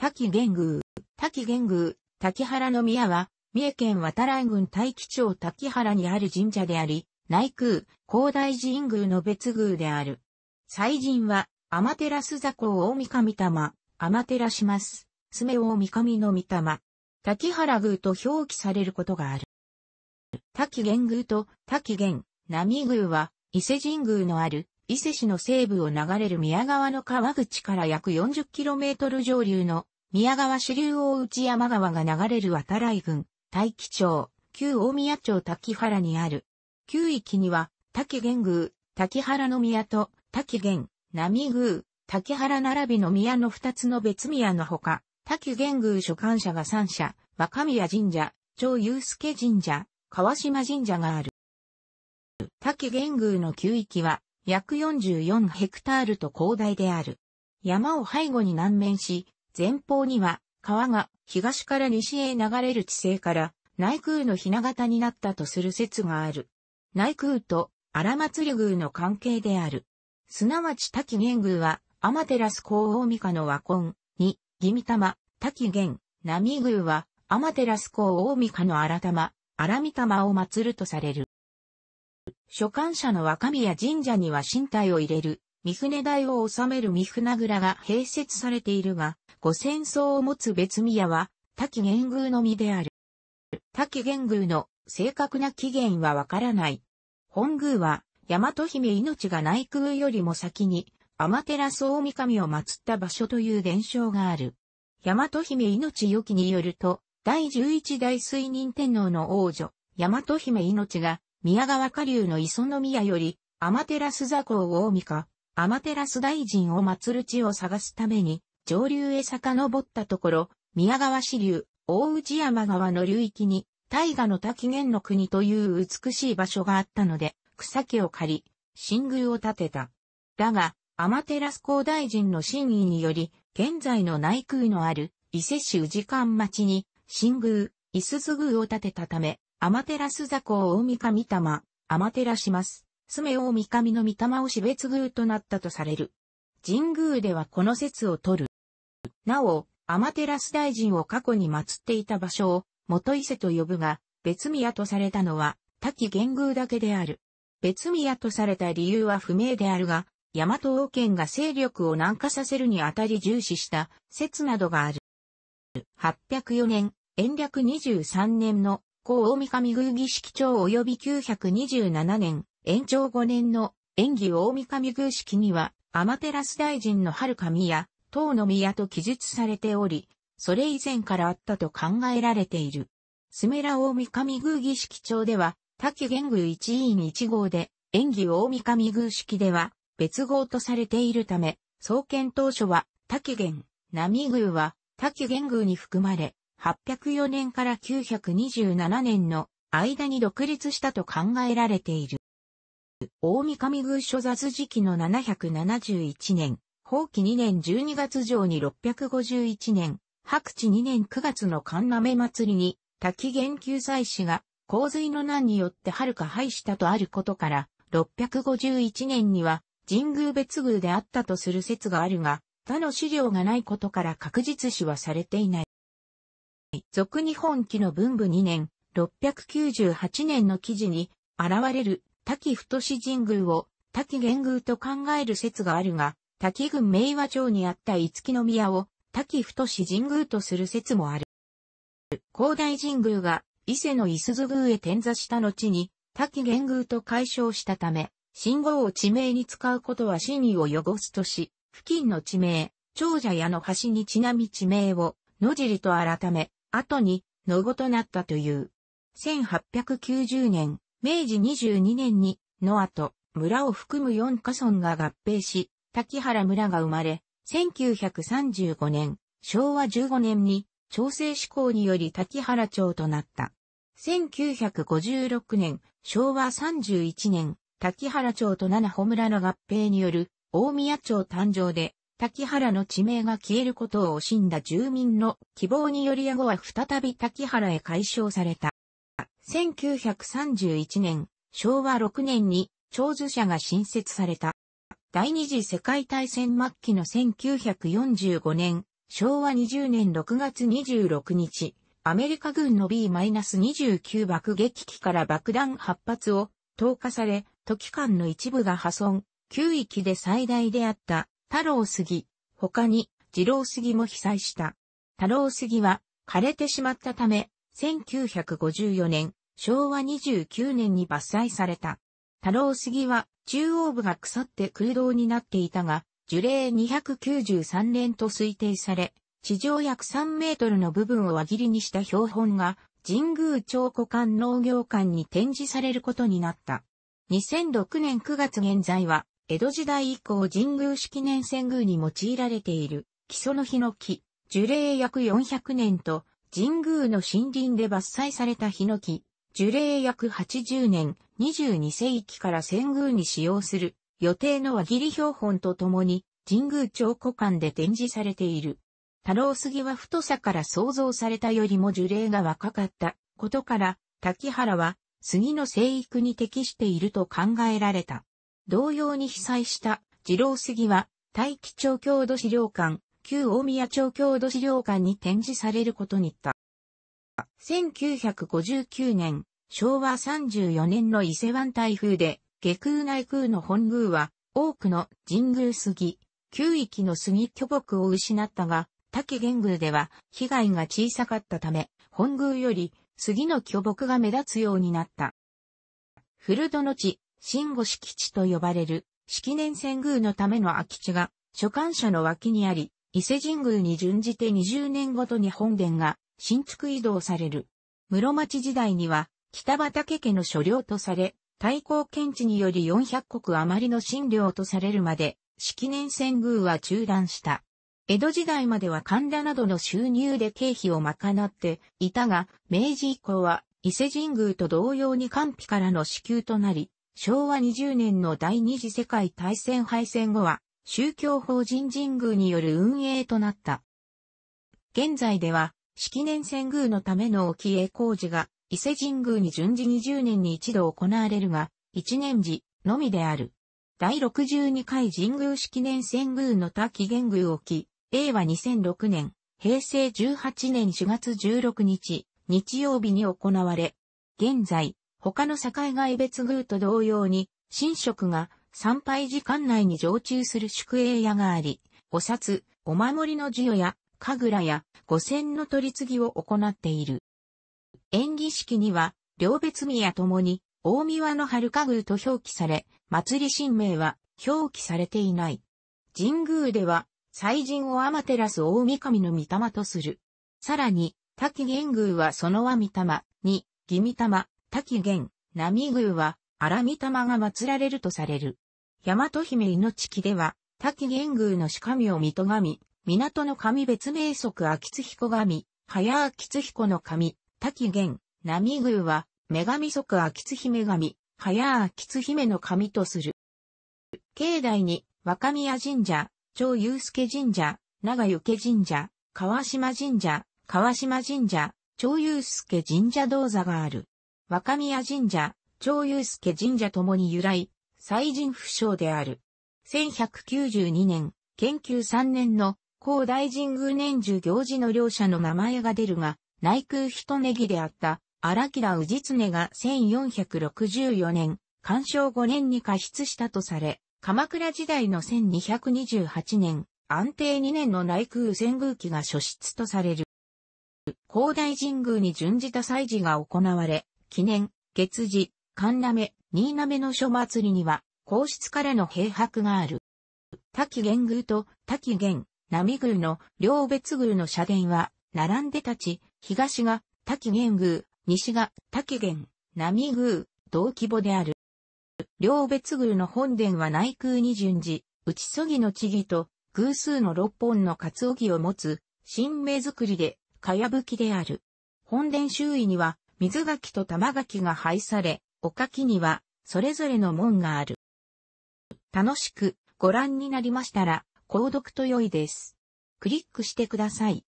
滝玄宮。滝玄宮、滝原の宮は、三重県渡来郡大木町滝原にある神社であり、内宮、広大神宮の別宮である。祭神は、天照座高大神玉、天照します。すめ大神の御霊。滝原宮と表記されることがある。滝玄宮と滝玄、波宮は、伊勢神宮のある、伊勢市の西部を流れる宮川の川口から約 40km 上流の宮川支流大内山川が流れる渡来郡、大木町、旧大宮町滝原にある。旧域には、滝玄宮、滝原の宮と、滝玄、波宮、滝原並びの宮の二つの別宮のほか、滝玄宮所管者が三社、若宮神社、長祐介神社、川島神社がある。滝玄宮の旧域は約44ヘクタールと広大である。山を背後に南面し、前方には川が東から西へ流れる地勢から内宮のひな形になったとする説がある。内宮と荒祭り宮の関係である。すなわち滝玄宮は、天照公大神の和根に、義見玉、滝玄、波宮は、天照公大神の荒玉、荒御玉を祀るとされる。所管者の若宮神社には身体を入れる、三船台を収める三船蔵が併設されているが、五戦争を持つ別宮は、滝玄宮のみである。滝玄宮の正確な起源はわからない。本宮は、大和姫命が内宮よりも先に、天照大神を祀った場所という伝承がある。大和姫命予期によると、第11代水任天皇の王女、大和姫命が、宮川下流の磯宮より、天照座高大神、天照大神を祀る地を探すために、上流へ遡ったところ、宮川支流、大内山川の流域に、大河の滝源の国という美しい場所があったので、草木を借り、新宮を建てた。だが、天照高大臣の真意により、現在の内宮のある伊勢市宇治間町に、新宮、伊豆宮を建てたため、天照座高大神玉、天照します。すめ大神の御霊を死別宮となったとされる。神宮ではこの説を取る。なお、天照大臣を過去に祀っていた場所を元伊勢と呼ぶが、別宮とされたのは、滝玄宮だけである。別宮とされた理由は不明であるが、大和王権が勢力を南下させるにあたり重視した説などがある。804年、延暦23年の高大神宮儀式長及び927年、延長5年の演技大神宮式には、天照大臣の春神や、唐の宮と記述されており、それ以前からあったと考えられている。スメラ大神宮儀式長では、滝玄宮一員一号で、演技大神宮式では別号とされているため、創建当初は滝玄、波宮は滝玄宮に含まれ、804年から927年の間に独立したと考えられている。大神宮所雑時期の771年、法期2年12月上に651年、白地2年9月の神鍋祭りに、滝玄救済師が洪水の難によって遥か廃したとあることから、651年には神宮別宮であったとする説があるが、他の資料がないことから確実視はされていない。俗日本記の文部2年、698年の記事に現れる滝太神宮を滝玄宮と考える説があるが、滝郡明和町にあった五木宮を滝太神宮とする説もある。広大神宮が伊勢の伊豆宮へ転座した後に、滝玄宮と解消したため、信号を地名に使うことは真意を汚すとし、付近の地名、長者屋の橋にちなみ地名を野尻と改め、後に野後となったという。1890年、明治22年に、野後、村を含む四家村が合併し、滝原村が生まれ、1935年、昭和15年に、調整施行により滝原町となった。1956年、昭和31年、滝原町と七穂村の合併による大宮町誕生で、滝原の地名が消えることを惜しんだ住民の希望により後は再び滝原へ解消された。1931年、昭和6年に長寿社が新設された。第二次世界大戦末期の1945年、昭和20年6月26日、アメリカ軍の B-29 爆撃機から爆弾8発を投下され、時間の一部が破損、9域で最大であった太郎杉、他に二郎杉も被災した。太郎杉は枯れてしまったため、1954年、昭和29年に伐採された。太郎杉は中央部が腐って空洞になっていたが、樹齢293年と推定され、地上約3メートルの部分を輪切りにした標本が、神宮町古館農業館に展示されることになった。2006年9月現在は、江戸時代以降神宮式年遷宮に用いられている、基礎のヒノキ、樹齢約400年と、神宮の森林で伐採されたヒノキ、樹齢約80年、22世紀から遷宮に使用する予定の輪切り標本とともに神宮彫古館で展示されている。太郎杉は太さから想像されたよりも樹齢が若かったことから、滝原は杉の生育に適していると考えられた。同様に被災した次郎杉は大気町郷土資料館、旧大宮町郷土資料館に展示されることにった。1959年、昭和34年の伊勢湾台風で下空内空の本宮は、多くの神宮杉、旧域の杉巨木を失ったが、竹玄宮では被害が小さかったため、本宮より杉の巨木が目立つようになった。古戸の地、新護敷地と呼ばれる、式年遷宮のための空き地が、所管者の脇にあり、伊勢神宮に準じて20年ごとに本殿が新築移動される。室町時代には、北畠家の所領とされ、対抗検知により400国余りの診療とされるまで、式年遷宮は中断した。江戸時代までは神田などの収入で経費を賄っていたが、明治以降は伊勢神宮と同様に官費からの支給となり、昭和20年の第二次世界大戦敗戦後は、宗教法人神宮による運営となった。現在では、式年遷宮のための沖江工事が伊勢神宮に順次20年に一度行われるが、一年時のみである。第62回神宮式年遷宮の滝玄宮沖、令和2006年、平成18年4月16日、日曜日に行われ、現在、他の境外別宮と同様に、神職が参拝時間内に常駐する宿営屋があり、お札、お守りの授与や、神楽や、五線の取り次ぎを行っている。演技式には、両別宮ともに、大宮の春香宮と表記され、祭り神明は表記されていない。神宮では、祭神を天照大神の御霊とする。さらに、滝玄宮はその和御霊に、義御霊、滝玄、波宮は荒御霊が祀られるとされる。大和姫命記では、滝玄宮の鹿神を水戸神、港の神別名則秋津彦神、早秋津彦の神、滝玄、波宮は、女神即秋津姫神、早秋津姫の神とする。境内に、若宮神社、長祐介神社、長湯家神社、川島神社、川島神社、長祐介神社銅座がある。若宮神社、長祐介神社ともに由来、祭神不詳である。1192年、研究3年の高大神宮年中行事の両者の名前が出るが、内空一ネギであった荒木田氏常が1464年、干渉5年に過失したとされ、鎌倉時代の1228年、安定2年の内空戦宮記が初出とされる。広大神宮に準じた祭事が行われ、記念、月次、神滑、新滑の書祭りには、皇室からの閉泊がある。滝玄宮と滝玄、波宮の両別宮の社殿は、並んで立ち、東が滝玄宮、西が滝玄、波宮、同規模である。両別宮の本殿は内宮に順次、内そぎの地儀と偶数の六本のカツオギを持つ新名作りで、かやぶきである。本殿周囲には水垣と玉垣が配され、おかきにはそれぞれの門がある。楽しくご覧になりましたら、購読と良いです。クリックしてください。